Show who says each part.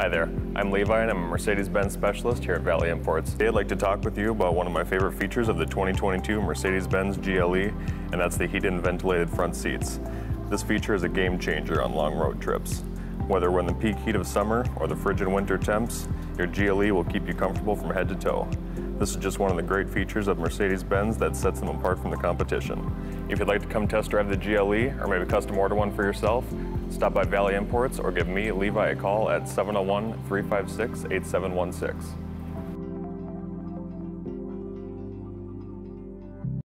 Speaker 1: Hi there, I'm Levi and I'm a Mercedes-Benz specialist here at Valley Imports. Today I'd like to talk with you about one of my favorite features of the 2022 Mercedes-Benz GLE, and that's the heated and ventilated front seats. This feature is a game changer on long road trips. Whether we're in the peak heat of summer or the frigid winter temps, your GLE will keep you comfortable from head to toe. This is just one of the great features of Mercedes-Benz that sets them apart from the competition. If you'd like to come test drive the GLE or maybe custom order one for yourself, stop by Valley Imports or give me, Levi, a call at 701 356 8716.